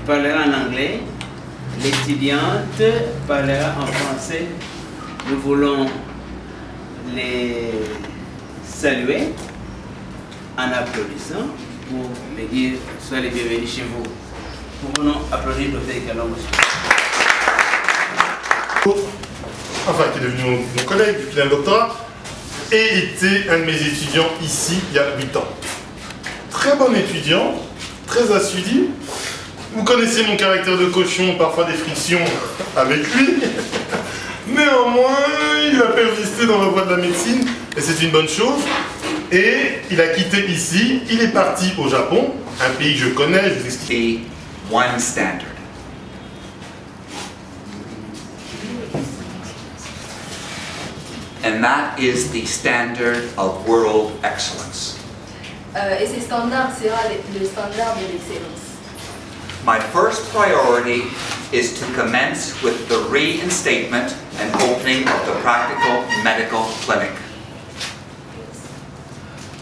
il parlera en anglais, l'étudiante parlera en français. Nous voulons les saluer en applaudissant pour me dire soyez les bienvenus chez vous. Nous voulons applaudir Dr. Kalongo. Enfin, qui est devenu mon, mon collègue depuis un doctorat, et était un de mes étudiants ici il y a 8 ans. Très bon étudiant, très assidu. Vous connaissez mon caractère de cochon, parfois des frictions avec lui. Néanmoins, il a persisté dans la voie de la médecine, et c'est une bonne chose. Et il a quitté ici, il est parti au Japon, un pays que je connais, je vous explique. The one standard. And that is the standard of world excellence. Euh, et ces standards sera le standard de l'excellence. My first priority is to commence with the reinstatement and opening of the practical medical clinic.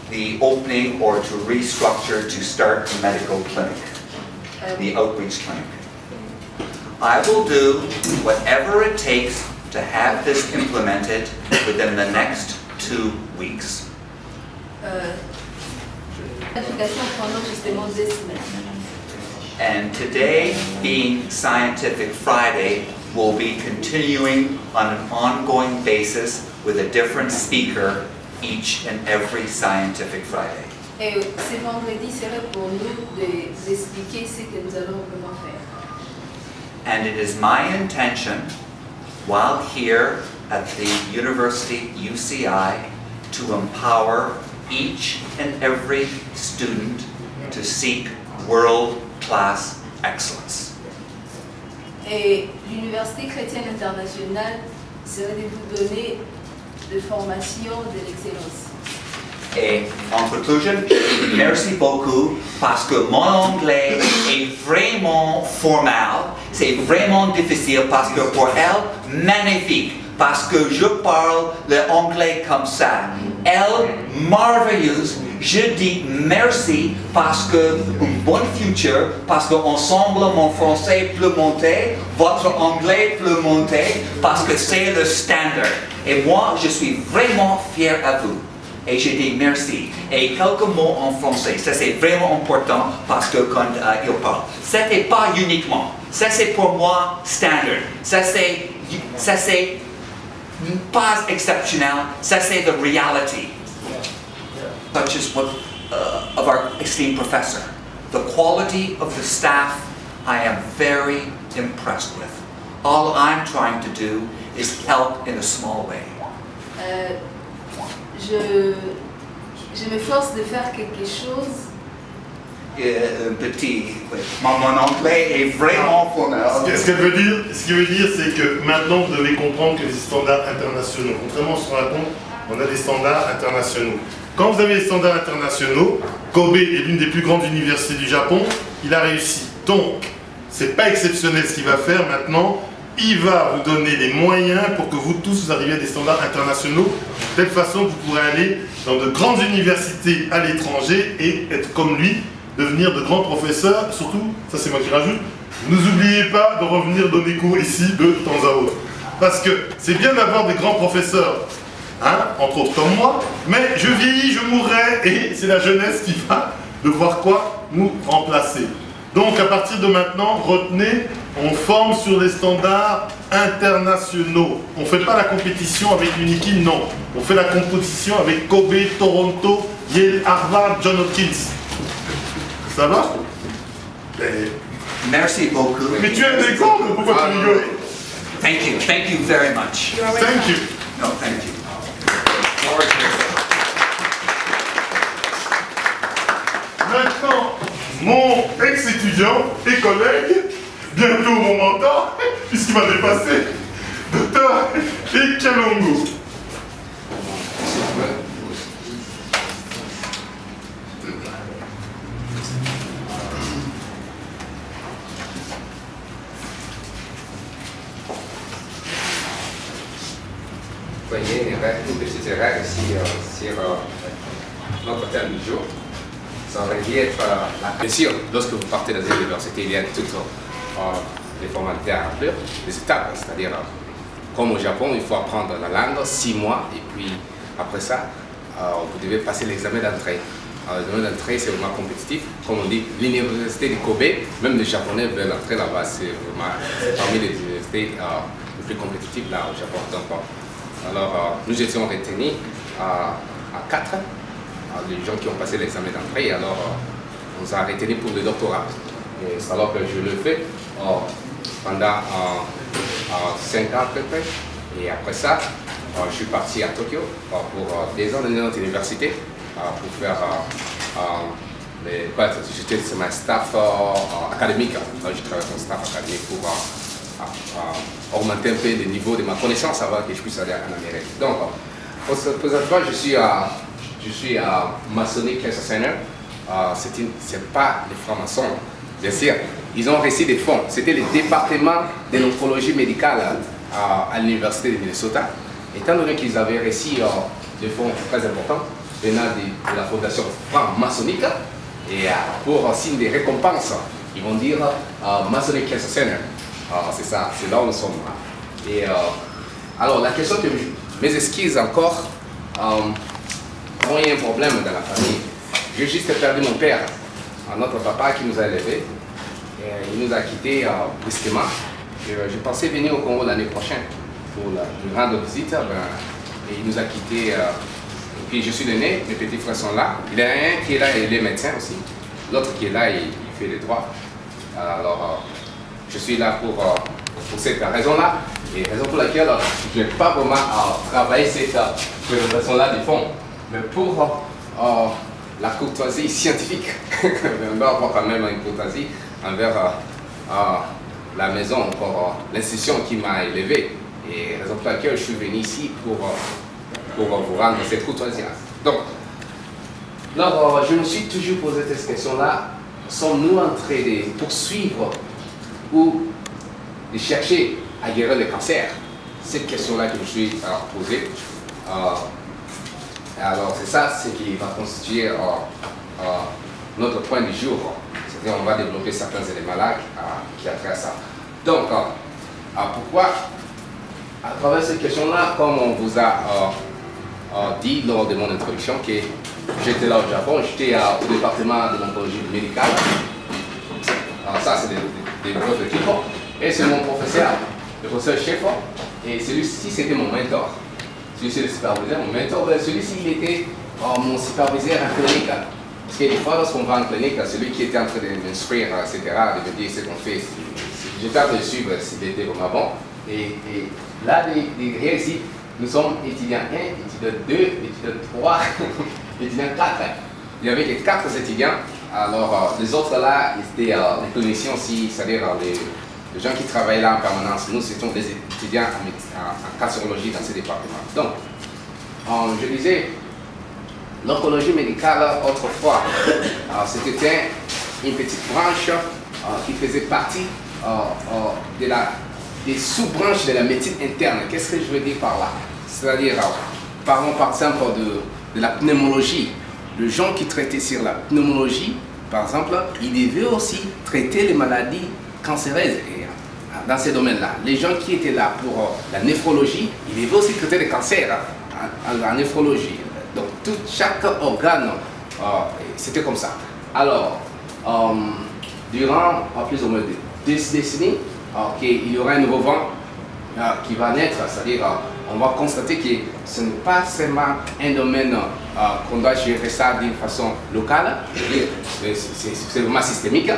The opening or to restructure to start the medical clinic, the outreach clinic. I will do whatever it takes to have this implemented within the next two weeks. euh, And today, being Scientific Friday, we'll be continuing on an ongoing basis with a different speaker each and every Scientific Friday. Et ce vendredi serait pour nous de- d'expliquer ce que nous allons vraiment faire. And it is my intention, while here at the University UCI, to empower each and every student to seek excellence. Et l'Université chrétienne internationale serait de vous donner de formation de l'excellence. Et en conclusion, merci beaucoup parce que mon anglais est vraiment formal. C'est vraiment difficile parce que pour elle, magnifique. Parce que je parle l'anglais comme ça. Elle, merveilleuse. Je dis merci parce que un bon futur, parce que ensemble mon français peut monter, votre anglais peut monter, parce que c'est le standard. Et moi, je suis vraiment fier à vous. Et je dis merci. Et quelques mots en français. Ça, c'est vraiment important parce que quand euh, il parle. Ça, n'est pas uniquement. Ça, c'est pour moi standard. Ça, c'est, ça, c'est pas exceptionnel. Ça, c'est the reality. Such as what uh, of our esteemed professor. The quality of the staff, I am very impressed with. All I'm trying to do is help in a small way. Euh, je, je m'efforce de faire quelque chose Euh, un petit. oui. Mon, mon anglais est vraiment formel. Ce que- ce qu'elle veut dire, ce qu'il veut dire, c'est que maintenant vous devez comprendre que les standards internationaux, contrairement à ce qu'on raconte, on a des standards internationaux. Quand vous avez les standards internationaux, Kobe est l'une des plus grandes universités du Japon, il a réussi. Donc, c'est pas exceptionnel ce qu'il va faire maintenant. Il va vous donner les moyens pour que vous tous arriviez à des standards internationaux, de telle façon que vous pourrez aller dans de grandes universités à l'étranger et être comme lui, devenir de grands professeurs. Surtout, ça c'est moi qui rajoute, ne vous oubliez pas de revenir donner cours ici de temps à autre. Parce que c'est bien d'avoir des grands professeurs, hein, entre autres comme moi, mais je vieillis, je mourrai, et c'est la jeunesse qui va devoir quoi Nous remplacer. Donc à partir de maintenant, retenez, on forme sur les standards internationaux. On ne fait pas la compétition avec l'Uniki, non. On fait la compétition avec Kobe, Toronto, Yale, Harvard, John Hopkins. Ça va? Mais- Merci beaucoup. Mais tu es un pourquoi tu rigoles? Thank you. Thank you very much. Thank you. No, thank you. Maintenant, mon ex-étudiant et collègue, bientôt mon mentor, puisqu'il m'a dépassé, docteur Ekalongo. Voyez, erreur ici euh, sur euh, notre thème du jour. ça aurait dû être la... Bien sûr, lorsque vous partez dans une université, il y a toutes les formalités à remplir, les étapes, c'est-à-dire, comme au Japon, il faut apprendre la langue, six mois, et puis après ça, vous devez passer l'examen d'entrée. L'examen d'entrée, c'est vraiment compétitif. Comme on dit, l'université de Kobe, même les Japonais veulent entrer là-bas, c'est vraiment parmi les universités les plus compétitives là au Japon. Donc, alors, nous étions retenus à, à quatre les gens qui ont passé l'examen d'entrée. Alors, on nous a retenus pour le doctorat. Et alors que je le fais pendant 5 ans à peu près. Et après ça, je suis parti à Tokyo pour des ans dans notre université pour faire les J'étais sur ma staff académique. Je travaille mon staff académique pour augmenter un peu le niveau de ma connaissance avant que je puisse aller en Amérique. Donc, présentement, je suis à je suis à Masonic Cancer Center. Euh, ce n'est pas les francs-maçons, bien sûr. Ils ont reçu des fonds. C'était le département de l'oncologie médicale à, à l'Université de Minnesota. Étant donné qu'ils avaient reçu des fonds très importants venant de, la fondation franc-maçonnique, et euh, pour signe des récompenses, ils vont dire Masonic Cancer Center. C'est ça, c'est là où nous sommes. Et alors, la question que mes excuses encore, il y a un problème dans la famille. J'ai juste perdu mon père, notre papa qui nous a élevés. Il nous a quittés euh, brusquement. Euh, je pensais venir au Congo l'année prochaine pour la, une grande visite. Ben, et il nous a quittés. Euh, et puis je suis le né, mes petits frères sont là. Il y a un qui est là, il est médecin aussi. L'autre qui est là, il, fait les droits. Alors, je suis là pour, pour cette raison-là. Et raison pour laquelle je n'ai pas vraiment travaillé cette présentation-là du fond. Mais pour euh, la courtoisie scientifique, on doit avoir quand même une courtoisie envers euh, euh, la maison, pour l'institution qui m'a élevé. Et raison pour laquelle je suis venu ici pour, pour vous rendre cette courtoisie. Donc, alors, je me suis toujours posé cette question-là. Sommes-nous en train de poursuivre ou de chercher à guérir le cancer Cette question-là que je me suis posée. Alors c'est ça ce qui va constituer euh, euh, notre point du jour. C'est-à-dire on va développer certains éléments-là qui a ça. Donc, euh, pourquoi À travers cette question-là, comme on vous a dit lors de mon introduction, que j'étais là au Japon, j'étais au département de l'oncologie médicale. Alors ça, c'est Et c'est mon professeur, le professeur chef, et celui-ci, c'était mon mentor celui-ci le superviseur, mon mentor, celui-ci il était oh, mon superviseur en clinique. Parce que des fois, lorsqu'on va en clinique, celui qui était en train de m'instruire, etc., de me dire ce qu'on fait, en train de suivre s'il était vraiment bon. Et, là, les, ici, nous sommes étudiants 1, étudiants 2, étudiants 3, étudiants 4. Il y avait les 4 étudiants. Alors, euh, les autres là, étaient euh, les cliniciens aussi, c'est-à-dire euh, les gens qui travaillent là en permanence, nous, c'était des étudiants en, cancérologie dans ce département. Donc, je disais, l'oncologie médicale, autrefois, c'était une petite branche qui faisait partie de la, des sous-branches de la médecine interne. Qu'est-ce que je veux dire par là? C'est-à-dire, parlons par exemple de, de la pneumologie. Les gens qui traitaient sur la pneumologie, par exemple, ils devaient aussi traiter les maladies cancéreuses dans ces domaines-là. Les gens qui étaient là pour euh, la néphrologie, ils devaient aussi traiter les cancers hein, en, néphrologie. Donc tout, chaque organe, euh, c'était comme ça. Alors, euh, durant plus ou moins deux décennies, il y aura un nouveau vent qui va naître, c'est-à-dire on va constater que ce n'est pas seulement un domaine qu'on doit gérer ça d'une façon locale, c'est vraiment systémique.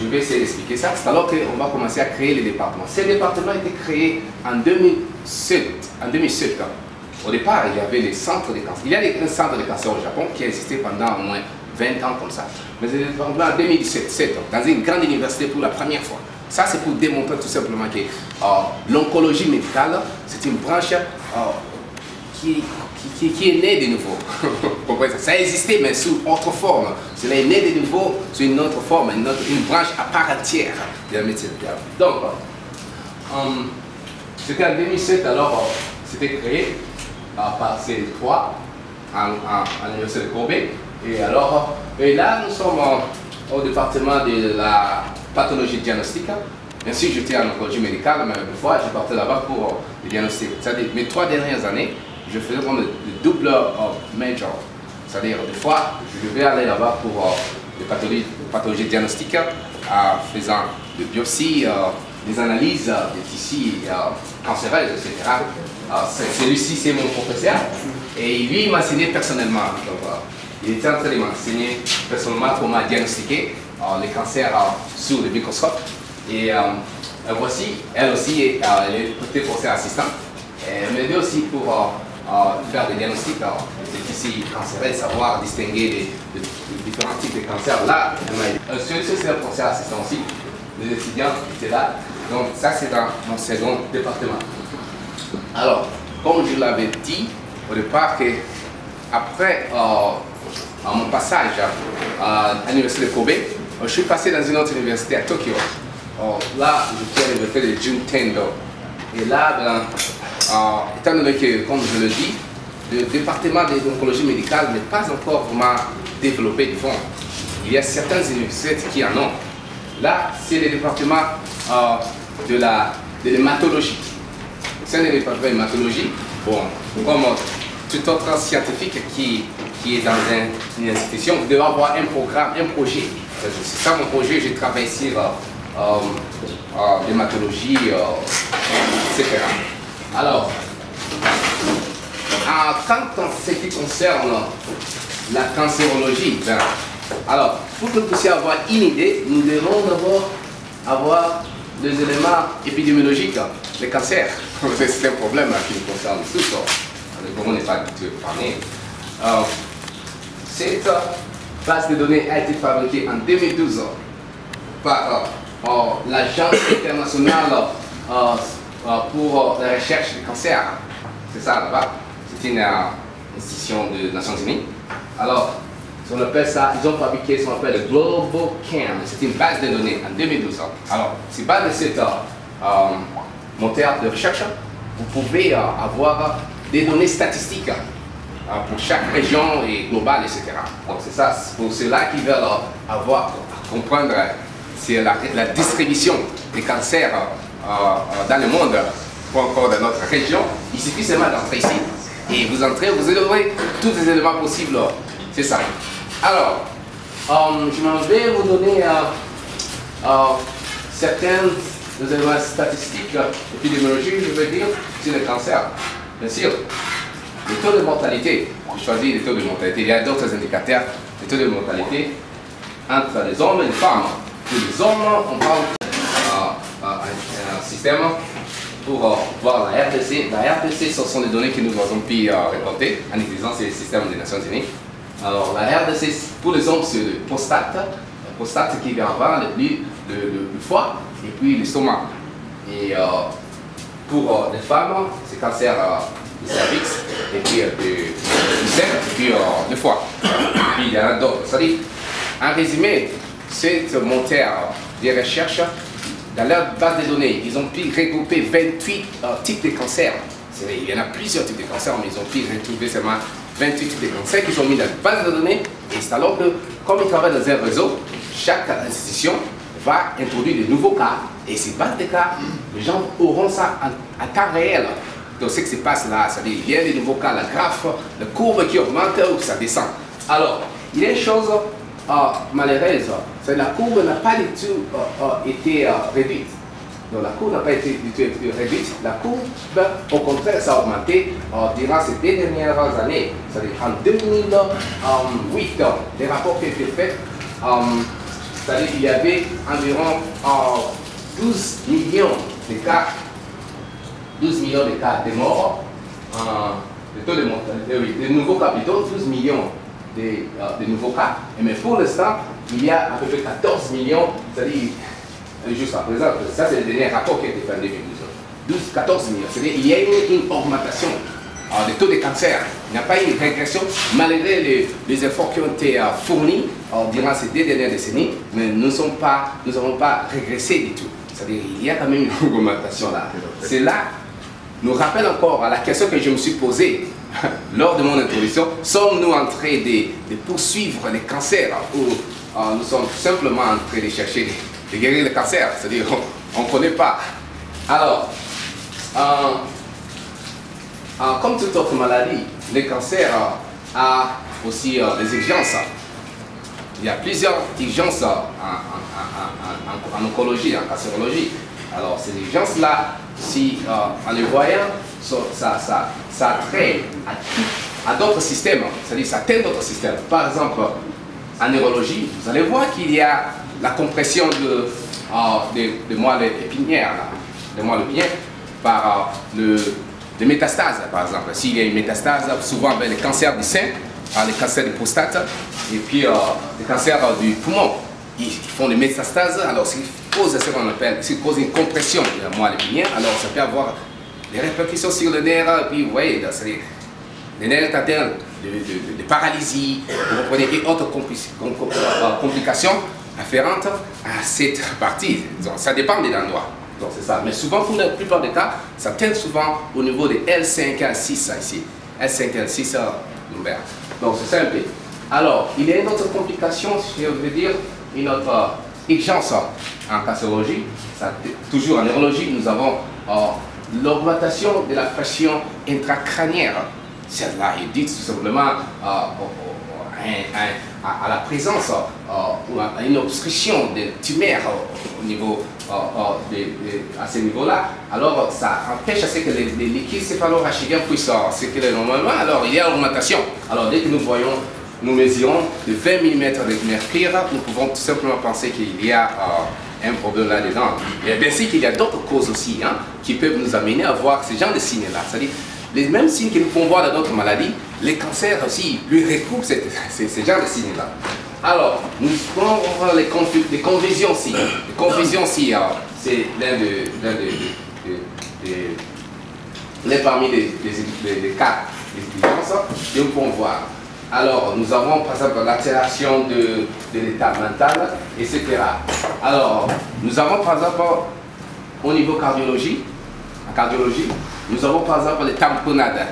Je vais essayer d'expliquer ça. C'est alors qu'on va commencer à créer les départements. Ces départements été créés en 2007. En 2007 au départ, il y avait les centres de cancer. Il y a un centre de cancer au Japon qui a existé pendant au moins 20 ans comme ça. Mais en 2017, dans une grande université pour la première fois. Ça, c'est pour démontrer tout simplement que euh, l'oncologie médicale, c'est une branche euh, qui, qui, est né de nouveau. ça? Existait, mais sous autre forme. Cela est né de nouveau sous une autre forme, une, branche à part entière de la médecine. Donc, um, c'était en 2007, alors c'était créé euh, par ces trois à, l'université de Kobe. Et alors, et là, nous sommes au département de la pathologie diagnostique. Bien sûr, j'étais en oncologie médicale, mais une fois, j'ai parti là-bas pour le diagnostic. C'est-à-dire, mes trois dernières années, je faisais comme le, double major. C'est-à-dire, des fois, je devais aller là-bas pour euh, les pathologies, pathologies diagnostiques, en faisant des biopsies, euh, des analyses euh, des tissus cancéreux, etc. Celui-ci, c'est mon professeur. Et lui, il m'a enseigné personnellement. Il était en train de m'enseigner personnellement comment diagnostiquer les cancers sous le microscope. Et euh, voici, elle aussi, elle est côté conseil assistant. Elle m'aide aussi pour euh, euh, faire des diagnostics des tissus cancéreux, savoir distinguer les, différents types de cancers. Là, celui-ci, c'est un conseil assistant aussi. Les étudiants étaient là. Donc, ça, c'est dans mon second département. Alors, comme je l'avais dit au départ, après mon passage à l'université de Kobe, je suis passé dans une autre université à Tokyo. Là, je tiens le fait de Juntendo. Et là, ben, euh, étant donné que, comme je le dis, le département de l'oncologie médicale n'est pas encore vraiment développé du fond. Il y a certaines universités qui en ont. Là, c'est le département euh, de la de l'hématologie. C'est un département de l'hématologie. Bon, comme tout autre scientifique qui, qui est dans une institution, vous devez avoir un programme, un projet. C'est ça mon projet, j'ai travaillé sur euh, euh, l'hématologie, euh, etc. Alors, quand en ce qui concerne la cancérologie, ben, alors, pour que vous puissiez avoir une idée, nous devons d'abord avoir des éléments épidémiologiques, les cancers. C'est un problème qui nous concerne tous. Le n'est pas parlé. Euh, cette base de données a été fabriquée en 2012 par Oh, l'Agence internationale euh, euh, pour la recherche du cancer. C'est ça là-bas. C'est une euh, institution des Nations Unies. Alors, appelle ça, ils ont fabriqué ce qu'on appelle le Global CAM. C'est une base de données en 2012. Alors, c'est base de cette moteur de recherche, vous pouvez avoir des données statistiques pour chaque région et globale, etc. Donc, c'est ça, pour ceux-là qui veulent avoir, comprendre c'est la, distribution des cancers euh, euh, dans le monde, ou encore dans notre région, il suffit seulement d'entrer ici. Et vous entrez, vous aurez tous les éléments possibles. C'est ça. Alors, euh, je vais vous donner certains éléments statistiques épidémiologiques, je veux dire, sur le cancer. Bien sûr, le taux de mortalité, je choisis les taux de mortalité, il y a d'autres indicateurs, le taux de mortalité entre les hommes et les femmes les hommes, on parle d'un système pour euh, voir la RDC. La RDC, ce sont des données que nous avons pu euh, récolter en utilisant ces systèmes des Nations Unies. Alors, la RDC, pour les hommes, c'est le prostate. Le prostate qui vient avant, le, le, le, foie et puis l'estomac. Et euh, pour les femmes, c'est cancer cervix et puis du sein et puis le foie. Et puis il y en a d'autres. C'est-à-dire, en résumé, cette moteur de recherche, dans leur base de données, ils ont pu regrouper 28 euh, types de cancers. Il y en a plusieurs types de cancers, mais ils ont pu retrouver seulement 28 types de cancers qui sont mis dans la base de données. Et c'est alors que, comme ils travaillent dans un réseau, chaque institution va introduire de nouveaux cas. Et ces bases de cas, les gens auront ça en, temps réel. Donc ce qui se passe là, c'est-à-dire il y a des nouveaux cas, la graphe, la courbe qui augmente ou ça descend. Alors, il y a une chose malheureuse, c'est la courbe n'a pas du tout euh, euh, été euh, réduite. Donc la courbe n'a pas été du tout réduite. La courbe, au contraire, ça a augmenté durant ces deux dernières années. C'est-à-dire en 2008, les rapports qui étaient faits, c'est-à-dire qu'il y avait environ 12 millions de cas, 12 millions de cas de morts, de taux de mortalité, oui, de nouveaux capitaux, 12 millions euh, nouveaux cas. Mais pour l'instant, il y a à peu près 14 millions, c'est-à-dire, euh, jusqu'à présent, ça c'est le dernier rapport qui a été fait en 2012. 12, 14 millions. C'est-à-dire qu'il y a une, une augmentation euh, des taux de cancer. Il n'y a pas eu une régression malgré les, les efforts qui ont été fournis durant ces deux dernières décennies, mais nous n'avons pas, pas régressé du tout. C'est-à-dire qu'il y a quand même une augmentation là. C'est là, nous rappelle encore à la question que je me suis posée lors de mon introduction, sommes-nous en train de, poursuivre les cancers ou euh, nous sommes simplement en train de chercher de, guérir le cancer C'est-à-dire, on ne connaît pas. Alors, euh, euh, comme toute autre maladie, le cancer a aussi des exigences. Il y a plusieurs exigences en, en oncologie, en cancérologie. Alors, ces exigences-là, si en les voyant, ça, ça, ça à, d'autres systèmes, c'est-à-dire ça atteint d'autres systèmes. Par exemple, en neurologie, vous allez voir qu'il y a la compression de, euh, de, moelle épinière, de moelle épinière par euh, le, métastases, par exemple. S'il y a une métastase, souvent avec les cancers du sein, euh, les cancers de prostate, et puis les cancers du poumon, ils font des métastases, alors s'ils causent ce qu'on appelle, s'ils causent une compression de la moelle épinière, alors ça peut avoir les répercussions sur le nerf, puis vous voyez, les nerfs atteints de, de, paralysie, vous comprenez, et autres euh, complications afférentes à cette partie. Donc, ça dépend des endroits. Donc c'est ça. Mais souvent, pour la plupart des cas, ça tient souvent au niveau de L5, L6 ici. L5, L6 lombaire. Donc c'est ça un peu. Alors, il y a une autre complication, je veux dire, une autre urgence en cancérologie. toujours en neurologie, nous avons euh, l'augmentation de la pression intracrânienne. Celle-là est dite tout simplement euh, à, la présence euh, ou à une obstruction de tumeurs au niveau, à ce niveau-là. Alors, ça empêche à ce que les, les liquides céphalorachidien puissent circuler normalement. Alors, il y a augmentation. Alors, dès que nous voyons nous mesurons de 20 mm de mercure, nous pouvons tout simplement penser qu'il y a un problème là-dedans. Et bien sûr qu'il y a d'autres causes aussi hein, qui peuvent nous amener à voir ce genre de signes-là. C'est-à-dire, les mêmes signes que nous pouvons voir dans d'autres maladies, les cancers aussi lui recoupent ce, genre de signes-là. Alors, nous pouvons les, les confusions aussi. Les confusions aussi, c'est l'un de, de, parmi les, les, cas des que nous pouvons voir. Alors, nous avons par exemple l'accélération de, l'état mental, etc. Alors, nous avons par exemple au niveau cardiologie, cardiologie, nous avons par exemple les tamponades.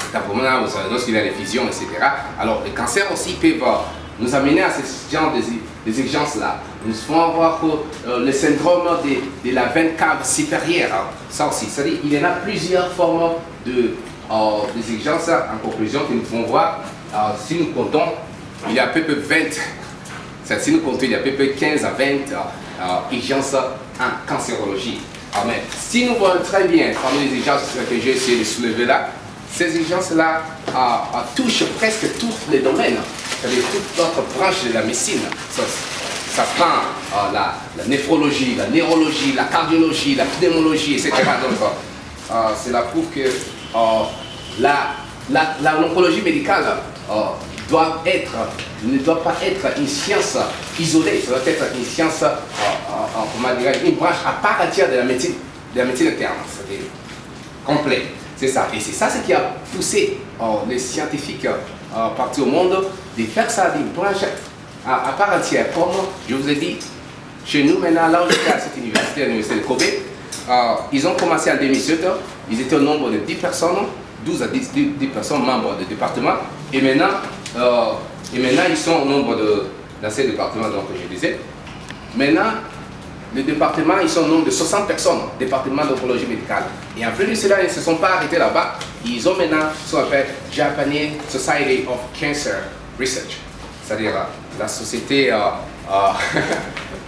Les tamponades, lorsqu'il y a des fusions, etc. Alors, les cancers aussi peuvent nous amener à ce genre d'exigences-là. Nous pouvons avoir euh, le syndrome de, la veine cave supérieure. Ça aussi, c'est-à-dire qu'il y en a plusieurs formes de, euh, exigences en conclusion que nous pouvons voir si nous comptons, il y a à peu près 20, si nous comptons, il y a à peu près 15 à 20 exigences en cancérologie. Ah, mais si nous voyons très bien parmi les exigences que j'ai essayé de soulever là, ces exigences-là touchent presque tous les domaines, c'est-à-dire toutes d'autres branches de la médecine. Ça, prend la, néphrologie, la neurologie, la cardiologie, la pneumologie, etc. Donc, cela prouve que la, l'oncologie médicale euh, doit être, ne doit pas être une science isolée, ça doit être une science, comment dire, une branche à part entière de la médecine, de la médecine interne, c'est complet. C'est ça. Et c'est ça ce qui a poussé les scientifiques partout au monde de faire ça d'une branche à, part entière. Comme je vous ai dit, chez nous maintenant, là où j'étais à cette université, à l'université de Kobe, ils ont commencé en 2007, ils étaient au nombre de 10 personnes 12 à 10, personnes membres du département. Et maintenant, euh, et maintenant ils sont au nombre de, dans ces départements donc, je disais. Maintenant, le département, ils sont au nombre de 60 personnes, département d'oncologie médicale. Et en plus de cela, ils ne se sont pas arrêtés là-bas. Ils ont maintenant ce qu'on appelle Japanese Society of Cancer Research. C'est-à-dire la société... Euh, euh,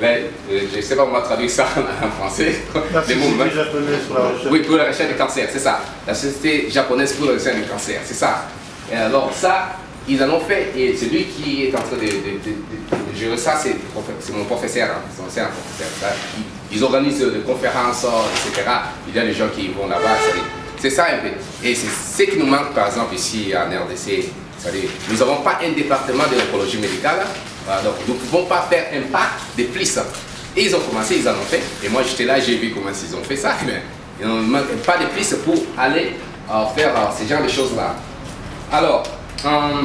Mais euh, je ne sais pas comment traduire ça en français. La société japonaise pour la recherche. Oui, pour la recherche des cancers, c'est ça. La société japonaise pour la recherche des cancers, c'est ça. Et alors ça, ils en ont fait, et celui qui est en train de, gérer ça, c'est mon professeur, hein, c'est professeur. Ils, organisent des conférences, etc. Il y a des gens qui vont là-bas, c'est ça un peu. Et c'est ce qui nous manque, par exemple, ici en RDC. Nous n'avons pas un département de l'écologie médicale, donc nous ne pouvons pas faire un pas de plus. Et ils ont commencé, ils en ont fait. Et moi j'étais là, j'ai vu comment ils ont fait ça. Mais ils n'ont pas de plus pour aller euh, faire euh, ce genre de choses-là. Alors, euh,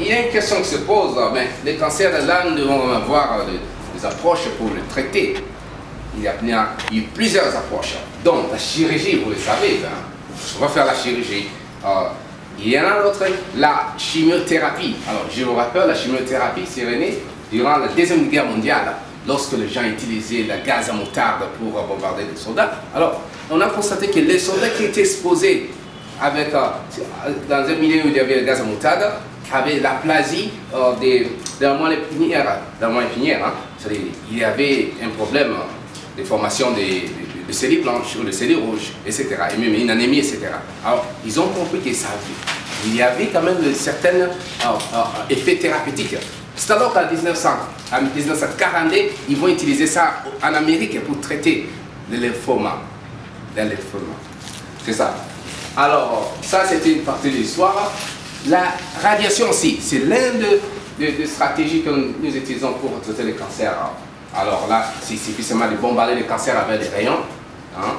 il y a une question qui se pose. Mais les cancers, là, nous devons avoir des, approches pour le traiter. Il y a, eu plusieurs approches. Donc, la chirurgie, vous le savez, hein, on va faire la chirurgie. Il y en a d'autres, la chimiothérapie. Alors, je vous rappelle, la chimiothérapie, c'est venu durant la Deuxième Guerre mondiale, lorsque les gens utilisaient la gaz à moutarde pour bombarder les soldats. Alors, on a constaté que les soldats qui étaient exposés avec, euh, dans un milieu où il y avait le gaz à moutarde, avaient l'aplasie euh, des, de la moelle épinière. Hein. C'est-à-dire, il y avait un problème de formation des, de, cellules blanches ou de cellules rouges, etc. Et même une anémie, etc. Alors, ils ont compris que ça il y avait quand même certains euh, euh, effets thérapeutiques. C'est alors qu'en 1940, ils vont utiliser ça en Amérique pour traiter le lymphoma. C'est ça. Alors, ça c'était une partie de l'histoire. La radiation aussi, c'est l'une des stratégies que nous utilisons pour traiter les cancers. Alors là, c'est suffisamment de bombarder les cancers avec des rayons hein,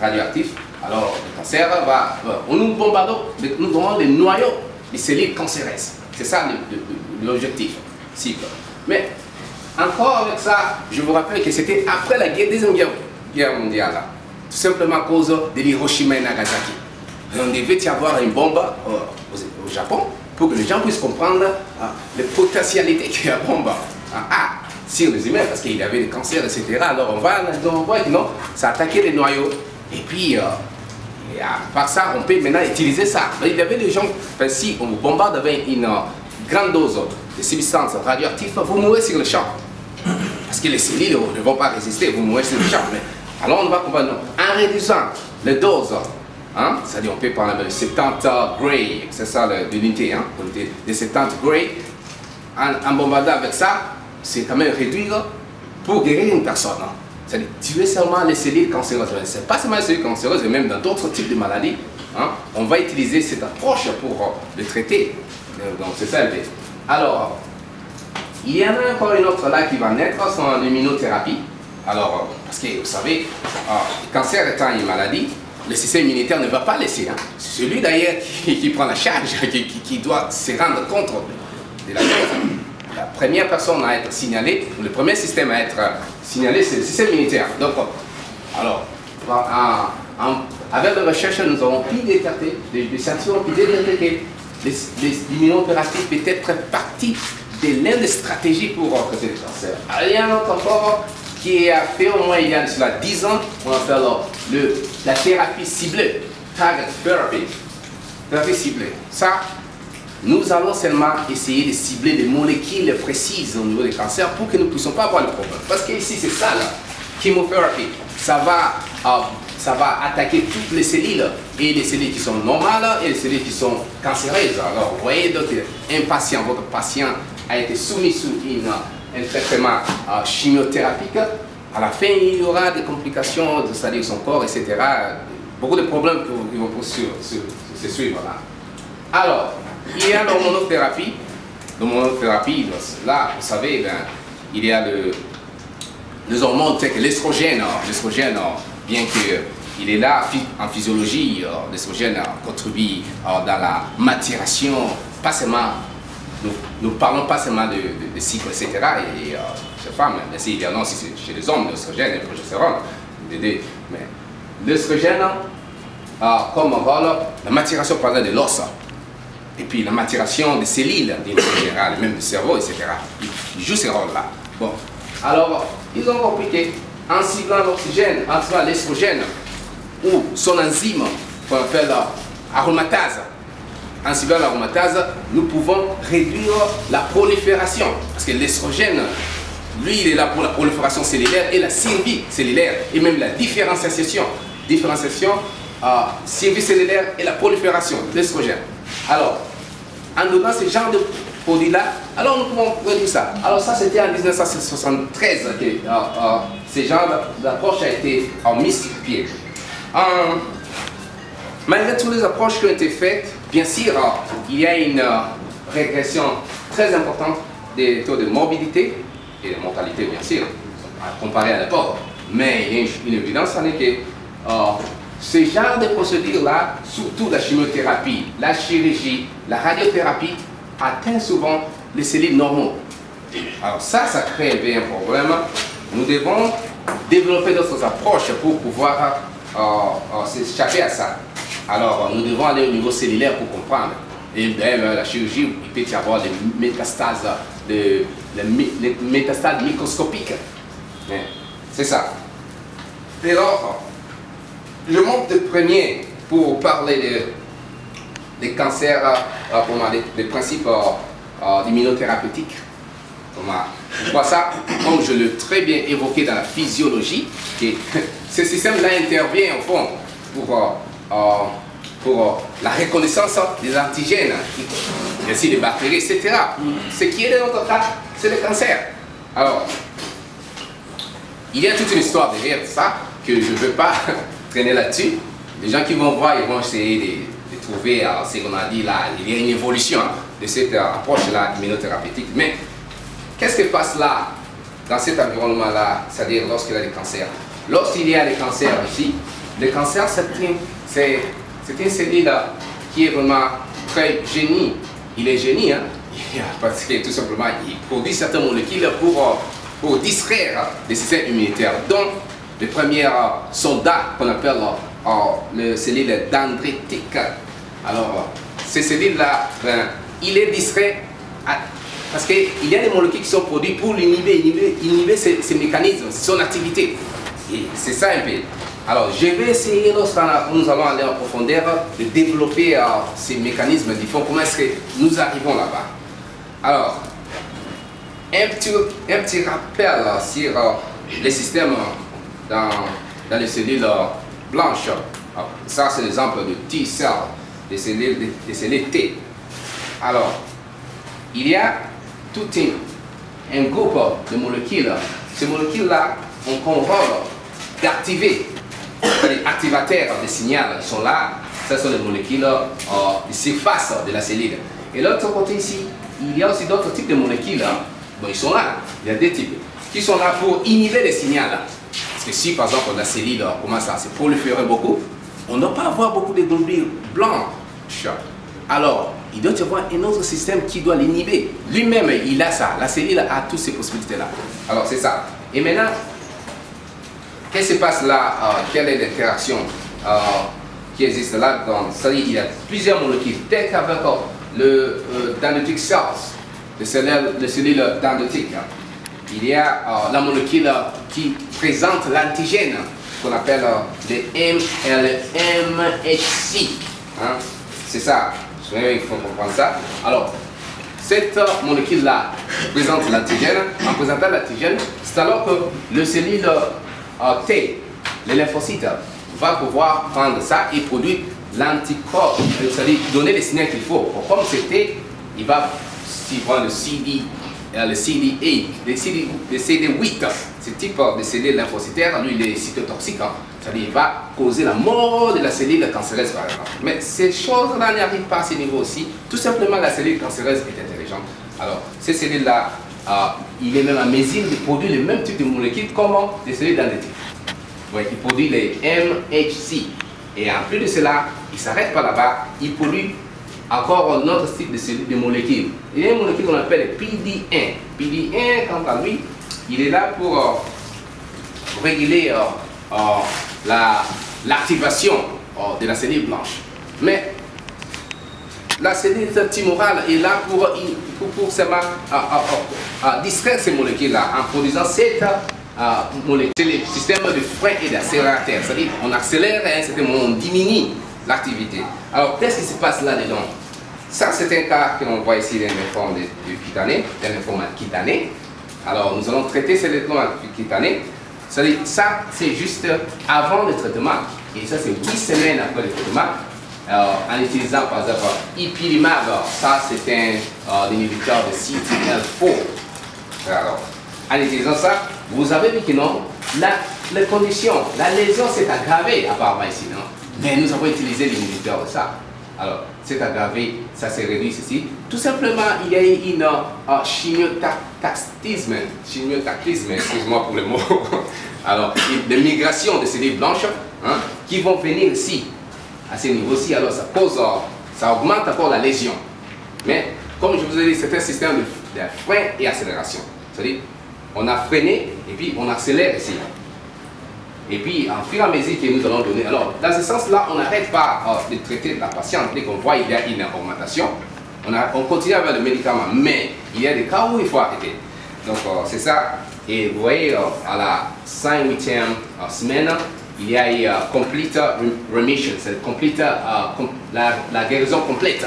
radioactifs. Alors, le cancer va. nous bombardons, nous donnons les noyaux des cellules cancéreuses. C'est ça l'objectif. Mais encore avec ça, je vous rappelle que c'était après la Deuxième Guerre mondiale, tout simplement à cause de Hiroshima et Nagasaki. on devait y avoir une bombe euh, au, Japon pour que les gens puissent comprendre euh, les potentialités qu'il a bombe. Ah, ah, sur les humains, parce qu'il avait des cancers, etc. Alors on va, que non, ça attaquait les noyaux. Et puis, euh, par ça, on peut maintenant utiliser ça. il y avait des gens, si on vous bombarde avec une grande dose de substances radioactives, vous mourrez sur le champ. Parce que les cellules ne vont pas résister, vous mourrez sur le champ. Mais, alors on va comprendre, en réduisant les doses, hein, c'est-à-dire on peut prendre le 70 gray, c'est ça l'unité, hein, les 70 gray, en, bombardant avec ça, c'est quand même réduire pour guérir une personne. Hein. C'est-à-dire tuer seulement les cellules cancéreuses. Ce n'est pas seulement les cellules cancéreuses, mais même dans d'autres types de maladies. Hein, on va utiliser cette approche pour euh, le traiter. Euh, donc c'est ça Alors, il y en a encore une autre là qui va naître, c'est l'immunothérapie. Alors, euh, parce que vous savez, le cancer étant une maladie, le système immunitaire ne va pas laisser. Hein. C'est celui d'ailleurs qui, prend la charge, qui, doit se rendre compte de la chose. La première personne à être signalée, le premier système à être signalé, c'est le système immunitaire. Donc, alors, avec la recherche, nous avons pu détecter, ont que l'immunothérapie peut être partie de l'une des stratégies pour traiter le cancer. il y a un autre encore qui a fait au moins il y a 10 ans, on appelle le, la thérapie ciblée, target therapy, thérapie ciblée. Ça, nous allons seulement essayer de cibler des molécules précises au niveau des cancers pour que nous ne puissions pas avoir le problème. Parce que ici, c'est ça, la chimiothérapie. Ça va, euh, ça va attaquer toutes les cellules, et les cellules qui sont normales et les cellules qui sont cancéreuses. Alors, vous voyez, donc, un patient, votre patient a été soumis sous une, un traitement euh, chimiothérapique. À la fin, il y aura des complications, c'est-à-dire son corps, etc. Beaucoup de problèmes qui vont se suivre. Alors, il y a l'hormonothérapie. L'hormonothérapie, là, vous savez, ben, il y a le, les hormones telles que l'estrogène. L'estrogène, bien qu'il est là en physiologie, l'estrogène contribue dans la maturation, pas seulement, nous ne parlons pas seulement de, de, cycle, etc. Et, chez les femmes, mais si, c'est chez les hommes, l'estrogène et le progestérone, mais l'estrogène a comme la maturation par exemple de l'os et puis la maturation des cellules en général, même du cerveau, etc. Il joue ce rôle-là. Bon, alors, ils ont compris qu'en ciblant l'oxygène, en ciblant l'estrogène, ou son enzyme, qu'on appelle aromatase, en ciblant l'aromatase, nous pouvons réduire la prolifération. Parce que l'estrogène, lui, il est là pour la prolifération cellulaire et la survie cellulaire, et même la différenciation. Différenciation, euh, survie cellulaire et la prolifération de l'estrogène. Alors, en donnant ce genre de produit-là, alors nous pouvons réduire ça. Alors ça, c'était en 1973 que euh, euh, ce genre d'approche a été mis pied. Euh, malgré toutes les approches qui ont été faites, bien sûr, il y a une régression très importante des taux de morbidité et de mortalité, bien sûr, à comparer à l'époque. Mais il y a une, évidence, en est que ce genre de procédures-là, surtout la chimiothérapie, la chirurgie, la radiothérapie, atteint souvent les cellules normaux. Alors ça, ça crée un problème. Nous devons développer d'autres approches pour pouvoir s'échapper à ça. Alors, nous devons aller au niveau cellulaire pour comprendre. Et même la chirurgie, il peut y avoir des métastases, des, métastases microscopiques. C'est ça. Alors, je monte de premier pour parler des cancers, euh, pour des, principes euh, euh, immunothérapeutiques. Pourquoi ça? Comme je l'ai très bien évoqué dans la physiologie, ce système-là intervient au fond pour, pour la reconnaissance des antigènes, ainsi des bactéries, etc. Ce qui est de notre cas, c'est le cancer. Alors, il y a toute une histoire derrière ça que je ne veux pas traîner là-dessus. Les gens qui vont voir, ils vont essayer de, trouver euh, ce qu'on a dit là. Il y a une évolution de cette euh, approche-là immunothérapeutique. Mais qu'est-ce qui passe là, dans cet environnement-là, c'est-à-dire lorsqu'il y a des cancers? Lorsqu'il y a des cancers ici, le cancer, c'est une cellule qui est vraiment très génie. Il est génie, hein? parce que tout simplement, il produit certaines molécules pour, euh, pour distraire le système immunitaire. Donc, les premiers soldats qu'on appelle les cellules dendritiques. Alors, ces cellules-là, ben, il est distrait parce qu'il y a des molécules qui sont produites pour l'inhiber, inhiber, ces, mécanismes, son activité. C'est ça un peu. Alors, je vais essayer, lorsque nous allons aller en profondeur, de développer euh, ces mécanismes différents. Comment est-ce que nous arrivons là-bas Alors, un petit, un petit rappel sur euh, les systèmes dans, les cellules blanches. Ah, ça, c'est l'exemple de T-cell, des cellules, des cellules T. Alors, il y a tout un, un groupe de molécules. Ces molécules-là ont rôle d'activer les activateurs des signaux. Ils sont là. Ce sont les molécules euh, surface de la cellule. Et l'autre côté ici, il y a aussi d'autres types de molécules. Bon, ils sont là. Il y a des types qui sont là pour inhiber les signaux. Parce que si par exemple la cellule commence à se proliférer beaucoup, on ne doit pas avoir beaucoup de globules blancs. Alors, il doit y avoir un autre système qui doit l'inhiber. Lui-même, il a ça. La cellule a toutes ces possibilités-là. Alors, c'est ça. Et maintenant, qu'est-ce qui se passe là euh, Quelle est l'interaction euh, qui existe là C'est-à-dire qu'il y a plusieurs molécules. Dès qu'avec le euh, dendritic cells, les cellules, les cellules dendritiques, il y a euh, la molécule qui présente l'antigène qu'on appelle euh, le MLMHC. Hein. C'est ça, il faut comprendre ça. Alors, cette molécule-là présente l'antigène. En présentant l'antigène, c'est alors que le cellule euh, T, le va pouvoir prendre ça et produire l'anticorps, c'est-à-dire donner les signaux qu'il faut. Comme c'était, il va, prend le CD le CD8, le, CD, le CD8, ce type de cellule lymphocytaire, lui, il est cytotoxique, hein. c'est-à-dire il va causer la mort de la cellule cancéreuse, par exemple. Mais ces choses-là n'arrivent pas à ce niveau aussi. Tout simplement, la cellule cancéreuse est intelligente. Alors, ces cellules-là, euh, il est même à mesure de produire le même type de molécules comme les cellules dendritiques. Ouais, il produit les MHC. Et en plus de cela, il ne s'arrête pas là-bas, il produit encore un autre type de, de molécules. Il y a une molécule qu'on appelle PD1. PD1, quant à lui, il est là pour, euh, réguler euh, euh, l'activation de la cellule blanche. Mais la cellule tumorale est là pour, pour, pour seulement distraire ces molécules-là en produisant cette molécule. C'est le système de frein et d'accélérateur. C'est-à-dire on accélère et à on diminue l'activité. Alors, qu'est-ce qui se passe là-dedans Ça, c'est un cas que l'on voit ici d'un lymphomes de, de cutané, d'un lymphome cutané. Alors, nous allons traiter lymphomes cutané. C'est-à-dire, ça, c'est juste avant le traitement. Et ça, c'est 8 semaines après le traitement. en utilisant par exemple ipilimab, ça c'est un euh, inhibiteur de CTL4. Alors, en utilisant ça, vous avez vu que non, la, la condition, la lésion s'est aggravée apparemment ici, non? Mais nous avons utilisé l'inhibiteur de ça. Alors, c'est aggravé, ça s'est réduit ceci. Tout simplement, il y a une uh, chimiotactisme, chimiotactisme, excuse-moi pour le mot. Alors, des migrations de cellules blanches hein, qui vont venir ici, à ce niveau-ci. Alors, ça cause, uh, ça augmente encore la lésion. Mais, comme je vous ai dit, c'est un système de, de frein et accélération. C'est-à-dire, on a freiné et puis on accélère ici. Et puis, en fur et à que nous allons donner, alors, dans ce sens-là, on n'arrête pas euh, de traiter la patiente. Dès qu'on voit qu'il y a une augmentation, on, a- on continue avec le médicament. Mais il y a des cas où il faut arrêter. Donc, euh, c'est ça. Et vous voyez, euh, à la 5-8e semaine, il y a euh, complete rem- remission, c'est la, guérison complète.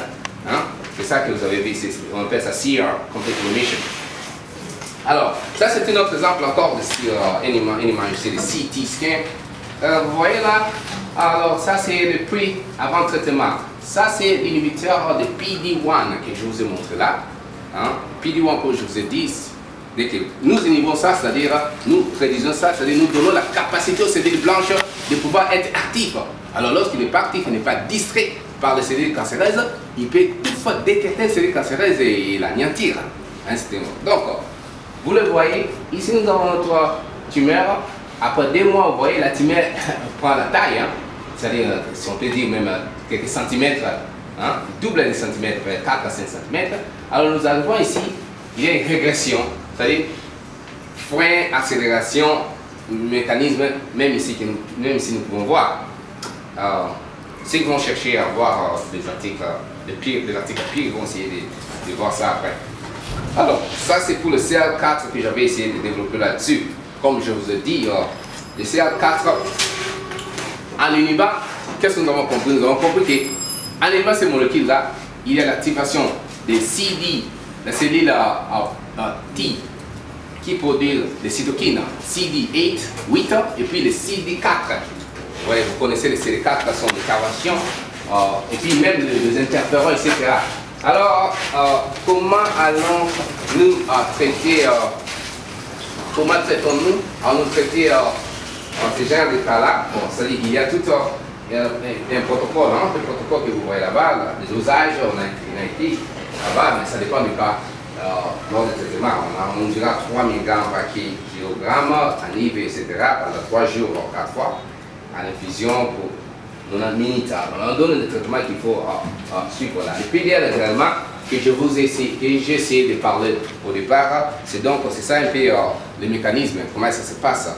Hein? C'est ça que vous avez vu, on appelle ça CR, complete remission. Alors, ça c'est un autre exemple encore de sur euh, c'est le CT scan. Vous voyez là, alors ça c'est le prix avant traitement. Ça c'est l'inhibiteur de PD1 que je vous ai montré là. Hein? PD1 que je vous ai dit, nous inhibons ça, c'est-à-dire nous réduisons ça, c'est-à-dire nous donnons la capacité aux cellules blanches de pouvoir être actifs. Alors lorsqu'il n'est pas actif, il n'est pas distrait par les cellules cancéreuses, il peut toutefois détecter les cellules cancéreuses et l'anéantir. Hein, Donc, vous le voyez, ici nous avons notre tumeur. Après deux mois, vous voyez, la tumeur prend la taille. hein. C'est-à-dire, euh, si on peut dire même euh, quelques centimètres, hein, double des centimètres, vers 4 à 5 centimètres. Alors nous arrivons ici, il y a une régression, c'est-à-dire frein, accélération, mécanisme, même ici, que nous, même ici nous pouvons voir. Euh, ceux qui vont chercher à voir euh, des articles, euh, les, pires, les articles pires, vont essayer de voir ça après. Alors, ça c'est pour le CL4 que j'avais essayé de développer là-dessus. Comme je vous ai dit, euh, le CL4, en inhibant, qu'est-ce que nous avons compris? Nous avons compris qu'en inhibant ces molécules-là, il y a l'activation des CD, la cellule T, qui produit les cytokines CD8, 8, et puis les CD4. Ouais, vous connaissez les CD4, là sont des carvations, euh, et puis même les, les interférons, etc. Alors, euh, comment allons-nous traiter, euh, comment traitons-nous Allons-nous traiter euh, ces genres de cas-là? Bon, y a tout euh, un, protocole, hein, le protocole que vous voyez là-bas, là, les dosages, on a, a été là-bas, mais ça dépend du cas. Lors traitement, on, a, on dira 3 mg par kilogramme en IV, etc., pendant 3 jours, 4 fois, en infusion pour 90 minutes. On leur donne le traitement qu'il faut euh, euh, suivre. Le PDL également, que je vous ai essayé, que j'ai essayé de parler au départ, c'est donc, c'est ça un peu le mécanisme, comment ça se passe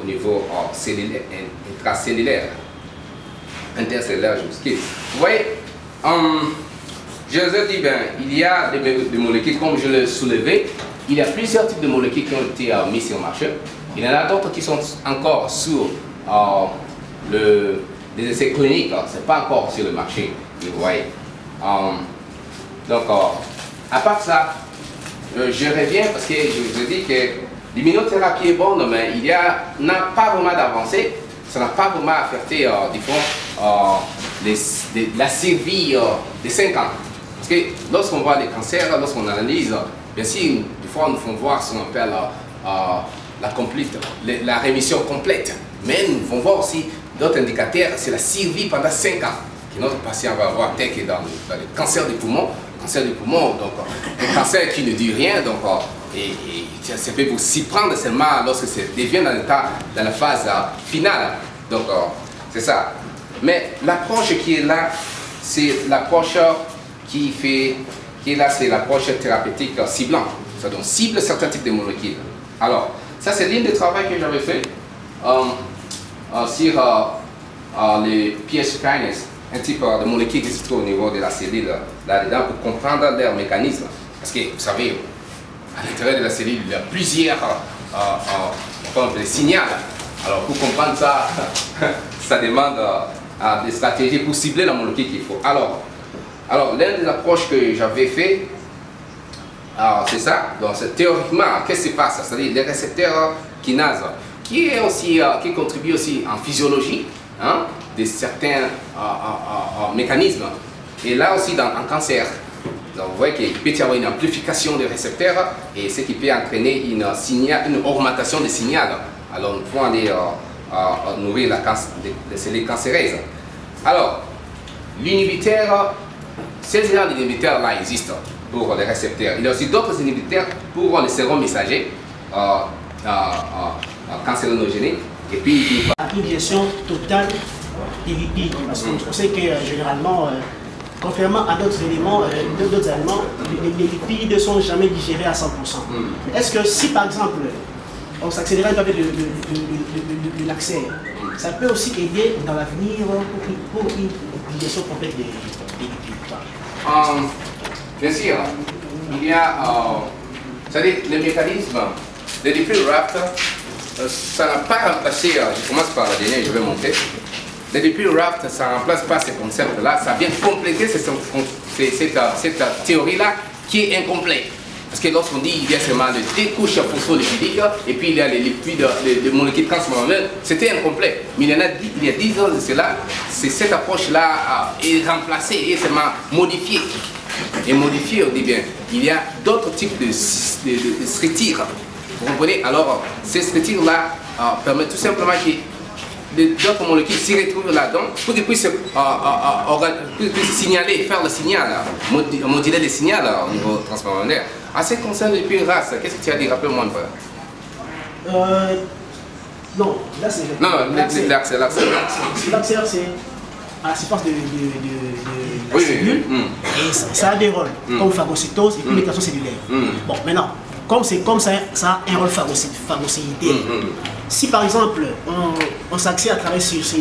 au niveau cellulaire, intracellulaire, intercellulaire, je m'excuse. Vous voyez, hum, je vous ai dit, ben, il y a des, des molécules, comme je l'ai soulevé, il y a plusieurs types de molécules qui ont été mises sur le marché. Il y en a d'autres qui sont encore sur le, des essais cliniques, ce n'est pas encore sur le marché, vous voyez. Hum, donc, euh, à part ça, je reviens parce que je vous ai dit que l'immunothérapie est bonne, mais il y a- pas vraiment d'avancée. Ça n'a pas vraiment affecté, euh, les- les- la survie des 5 ans. Parce que lorsqu'on voit les cancers, lorsqu'on analyse, bien sûr, des fois, nous font voir ce qu'on appelle la, complète, la- rémission complète. Mais nous pouvons voir aussi d'autres indicateurs, c'est la survie pendant 5 ans que notre patient va avoir tel que dans le, cancer du poumon. Cancer du poumon, donc un cancer qui ne dit rien, donc euh, et, ça peut s'y prendre seulement lorsque ça devient dans, l'état- dans la phase euh, finale. Donc euh, c'est ça. Mais l'approche qui est là, c'est l'approche qui fait, qui est là, c'est l'approche thérapeutique euh, ciblant. Ça donc cible certains types de molécules. Alors, ça c'est l'une des travaux que j'avais fait sur les PS kinase, un type euh, de molécule qui se trouve au niveau de la cellule là-dedans pour comprendre leur mécanisme. Parce que vous savez, à l'intérieur de la cellule, il y a plusieurs euh, euh, appelle, signaux. Alors pour comprendre ça, ça demande des stratégies pour cibler la molécule qu'il faut. Alors, alors l'une des approches que j'avais fait, c'est ça. Donc, théoriquement, qu'est-ce qui se passe? C'est-à-dire les récepteurs kinase, qui, est aussi, euh, qui contribuent aussi en physiologie hein, de certains euh, euh, mécanismes. Et là aussi, dans, en cancer, donc, vous voyez qu'il peut y avoir une amplification des récepteurs et ce qui peut entraîner une, signal, une augmentation des signaux. Alors, nous pouvons aller nourrir la les, les cellules cancéreuses. Alors, l'inhibiteur, ces genres d'inhibiteurs-là existent pour les récepteurs. Il y a aussi d'autres inhibiteurs pour les sérums messagers euh, euh. Et puis, une gestion totale des lipides. Parce qu'on sait que euh, généralement, euh, contrairement à d'autres éléments, euh, d'autres aliments, les, les lipides ne sont jamais digérés à 100%. Est-ce que si par exemple on s'accélère un peu avec le, le, le, le, l'accès. Ça peut aussi aider dans l'avenir pour, pour une utilisation complète des, des lipides. Bien sûr, il y a, euh, c'est-à-dire le mécanisme de lipid raft, euh, ça n'a pas remplacé, euh, je commence par la dernière, je vais monter. Le lipid raft, ça ne remplace pas ces concepts-là, ça vient compléter cette, cette théorie-là qui est incomplète. Parce que lorsqu'on dit il y a seulement les deux couches phospholipidiques et puis il y a les lipides, les, les molécules transformées, c'était incomplet. Mais il y, en a, il y a 10 ans de cela, cette approche-là est remplacée et seulement modifiée. Et modifiée, on dit bien, il y a d'autres types de, de, de, de structures. Vous comprenez? Alors, ces structures-là euh, permettent tout simplement que d'autres molécules s'y retrouvent là-dedans pour qu'ils puissent, euh, euh, puissent, signaler, faire le signal, moduler le signal au niveau transformateur. En ce qui concerne les pires races, qu'est-ce que tu as dit? Rappelle-moi un peu. Euh, non, là c'est. Non, l'accès, l'accès. L'accès, c'est à la surface de, de, de, de la Oui, cellule oui, oui. et ça, ça a des rôles, Mm. comme phagocytose et puis Mm. mutation cellulaire. Mm. Bon, maintenant, comme c'est comme ça, ça a un rôle phagocy- phagocytaire. Mm, mm. Si par exemple on, on s'accède à travers sur sur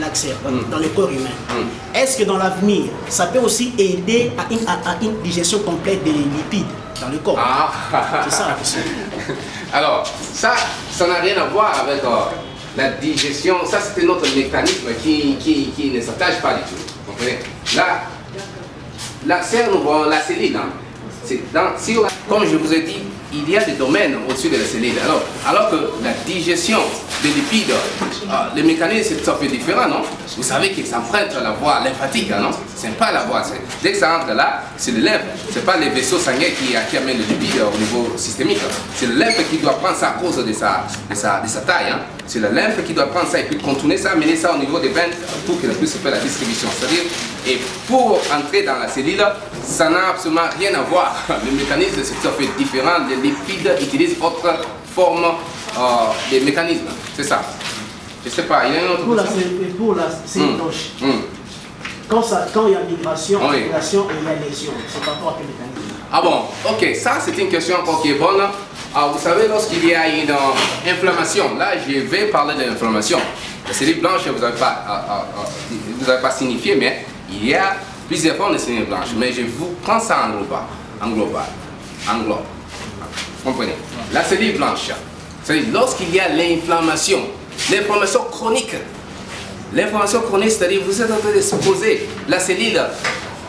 l'accès Mm. dans le corps humain, Mm. est-ce que dans l'avenir, ça peut aussi aider à une, à- à une digestion complète des lipides dans le corps? Ah, C'est ça la question. Alors, ça, ça n'a rien à voir avec euh, la digestion. Ça, c'était notre mécanisme qui, qui, qui ne s'attache pas du tout. Comprenez? Là, la serre, nous voyons la cellule. hein. C'est dans- si comme je vous ai dit, il y a des domaines au-dessus de la cellule. Alors, que la digestion des lipides, euh, le mécanisme c'est tout à fait différent, non? Vous savez que ça emprunte la voie lymphatique, hein, non? C'est pas la voie. Dès que ça entre là, c'est le lymphe. C'est pas les vaisseaux sanguins qui, amènent le lipide au niveau systémique. C'est le lymphe qui doit prendre ça à cause de sa, de sa, de sa taille. hein. C'est le lymphe qui doit prendre ça et puis contourner ça, amener ça au niveau des veines pour qu'il puisse faire la distribution. C'est-à-dire, et pour entrer dans la cellule, ça n'a absolument rien à voir. Le mécanisme c'est tout à fait différent. Les lipides utilisent autre forme euh, des mécanismes. C'est ça. Je sais pas, il y a une autre Pour la, question? cell- pour la cellule Hmm. blanche, Hmm. quand, ça, quand il y a migration, Oui. migration et il y a lésion, c'est par rapport à quel mécanisme Ah bon, ok, ça c'est une question encore qui est bonne. Ah, vous savez, lorsqu'il y a une euh, inflammation, là je vais parler de l'inflammation. La cellule blanche, vous n'avez pas, ah, ah, vous avez pas signifié, mais il y a plusieurs formes de cellules blanches. Mais je vous prends ça en global. En global. En global. Comprenez? La cellule blanche, c'est-à-dire lorsqu'il y a l'inflammation, l'inflammation chronique, L'information chronique, c'est-à-dire vous êtes en train d'exposer la cellule.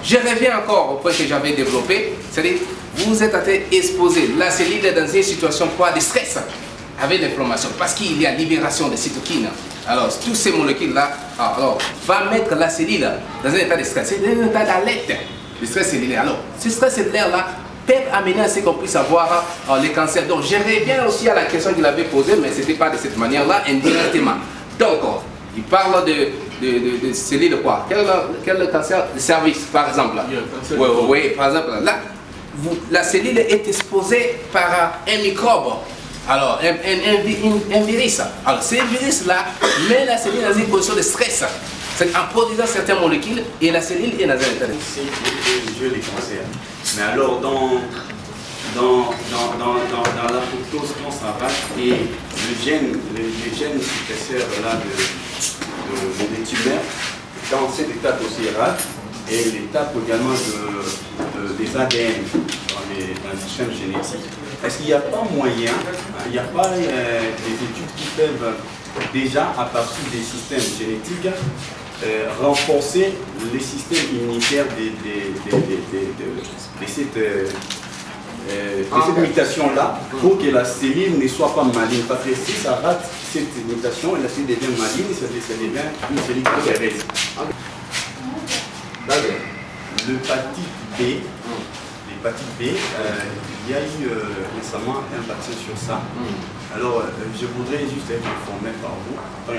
Je reviens encore au point que j'avais développé, c'est-à-dire vous êtes d'exposer la cellule dans une situation quoi de stress avec l'inflammation parce qu'il y a libération de cytokines. Alors, tous ces molécules-là, ah, alors, va mettre la cellule dans un état de stress, c'est un état d'alerte, le stress cellulaire. Alors, ce stress cellulaire-là peut amener à ce qu'on puisse avoir euh, les cancers. Donc, je reviens aussi à la question qu'il avait posée, mais ce n'était pas de cette manière-là, indirectement. Donc, il parle de, de, de, quoi? Quel, quel cancer de service, par exemple? Oui, oui, oui, par exemple, là, vous- la cellule est exposée par un microbe. Alors, un, un- un vi- un- un virus. Alors, ce virus-là met la cellule dans une position de stress. C'est en produisant certaines molécules et la cellule est dans un état de c'est le jeu des cancers. Mais alors, dans, dans, dans, dans, dans, dans l'apoptose, quand ça va, et le gène, le, le gène suppresseur là, de, de, des tumeurs, dans cet état procédural, et l'étape également de, de- des ADN dans, les, dans le système génétique, est-ce qu'il n'y a pas moyen, hein, il n'y a pas euh, des études qui peuvent déjà, à partir des systèmes génétiques, euh, renforcer les systèmes immunitaires de cette, euh, cette mutation-là pour que la cellule ne soit pas maligne. Parce que si ça rate cette mutation, la cellule devient maligne, ça, ça devient une cellule cancéreuse. L'hépatite B, l'hépatite B, euh, il y a eu euh, récemment un vaccin sur ça. Alors, euh, je voudrais juste être informé par vous.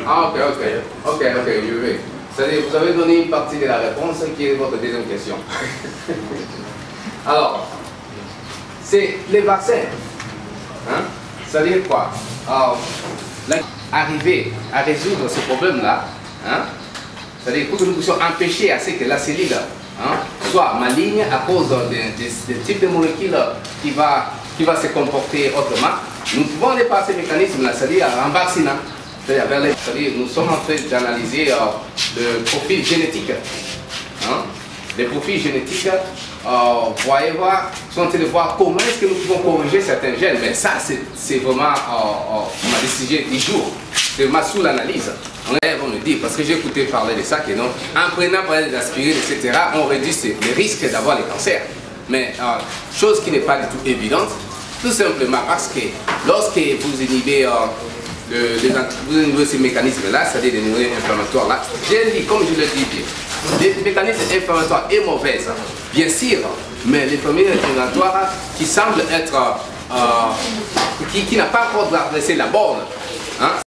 Ah, ok, ok. Ok, ok, je vais. C'est-à-dire, vous avez donné une partie de la réponse qui est votre deuxième question. Alors, c'est les vaccins. Hein? C'est-à-dire quoi? Là, arriver à résoudre ce problème-là, hein? c'est-à-dire que nous puissions empêcher à ce que la cellule hein, soit maligne à cause des de, de types de molécules qui va, va se comporter autrement, Nous pouvons aller par ces mécanismes-là, c'est-à-dire en vaccinant. C'est-à-dire nous sommes en train d'analyser euh, le profil génétique. Hein? Les profils génétiques, euh, voyez voir, train de voir comment est-ce que nous pouvons corriger certains gènes. Mais ça, c'est vraiment euh, euh, ma décision du jour. C'est vraiment sous l'analyse. On est, on le dit, parce que j'ai écouté parler de ça, que non, en prenant par exemple des aspirines, etc., on réduit les risques d'avoir les cancers. Mais euh, chose qui n'est pas du tout évidente, tout simplement parce que lorsque vous inhibez, vous inhibez ces mécanismes-là, c'est-à-dire les neurones inflammatoires-là, j'ai dit, comme je le dis bien, les mécanismes inflammatoires est mauvaise, bien sûr, mais les premiers inflammatoires qui semblent être, euh, qui, qui n'a pas encore traversé la borne, hein,